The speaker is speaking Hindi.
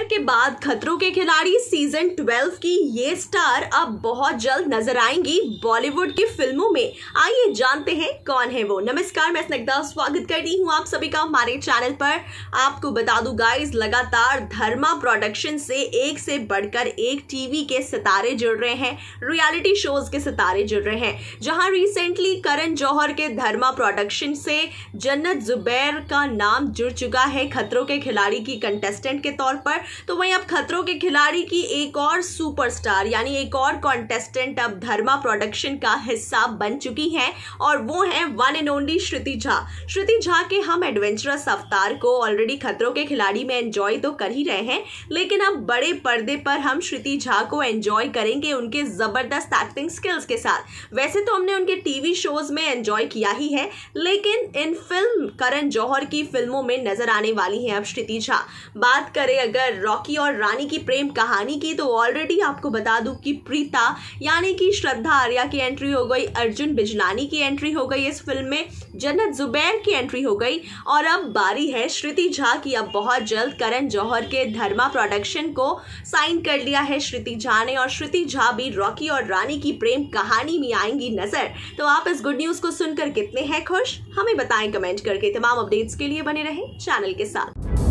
जुबैर के बाद खतरों के खिलाड़ी सीज़न 12 की ये स्टार अब बहुत जल्द नज़र आएँगी बॉलीवुड की फ़िल्मों में। आइए जानते हैं कौन है वो। नमस्कार, मैं स्निग्धा, स्वागत करती हूँ आप सभी का हमारे चैनल पर। आपको बता दूँ गाइस लगातार धर्मा प्रोडक्शन से एक से बढ़कर एक टीवी के सितारे जुड़ रहे हैं रियलिटी शोज़ के सितारे जुड़ रहे हैं। जहाँ रिसेंटली करण जौहर के धर्मा प्रोडक्शन से जन्नत जुबैर का नाम जुड़ चुका है खतरों के खिलाड़ी की कंटेस्टेंट के तौर पर। तो वहीं अब खतरों के खिलाड़ी की एक और सुपरस्टार यानी एक और कॉन्टेस्टेंट अब धर्मा प्रोडक्शन का हिस्सा बन चुकी हैं, और वो हैं one and only Shruti Jha. Shruti Jha के हम एडवेंचरस अवतार को ऑलरेडी खतरों के खिलाड़ी में एंजॉय तो कर ही रहे हैं, लेकिन अब बड़े पर्दे पर हम श्रुति झा को एंजॉय करेंगे उनके ज़बरदस्त एक्टिंग स्किल्स के साथ। वैसे तो हमने उनके टीवी शोज़ में एंजॉय किया ही है, लेकिन इन फ़िल्म करण जौहर की फ़िल्मों में नज़र आने वाली है अब श्रुति झा। बात करें अगर रॉकी और रानी की प्रेम कहानी की तो ऑलरेडी आपको बता दूँ कि प्रीता, यानी कि श्रद्धा आर्या की एंट्री हो गई, अर्जुन बिजलानी की एंट्री हो गई इस फ़िल्म में, जन्नत जुबैर की एंट्री हो गई, और अब बारी है श्रुति झा की। अब बहुत जल्द करण जौहर के धर्मा प्रोडक्शन को साइन कर लिया है श्रुति झा ने, और श्रुति झा भी रॉकी और रानी की प्रेम कहानी में आएँगी नज़र। तो आप इस गुड न्यूज़ को सुनकर कितने हैं खुश? हमें बताएँ कमेंट करके। तमाम अपडेट्स के लिए बने रहें चैनल के साथ।